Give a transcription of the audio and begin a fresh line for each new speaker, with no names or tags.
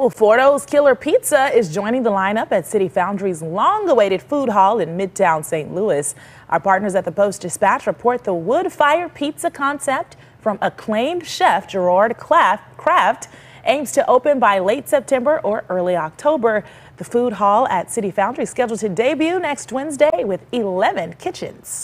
Well, Fordo's Killer Pizza is joining the lineup at City Foundry's long-awaited food hall in Midtown St. Louis. Our partners at the Post Dispatch report the wood fire pizza concept from acclaimed chef Gerard Craft aims to open by late September or early October. The food hall at City Foundry is scheduled to debut next Wednesday with 11 kitchens.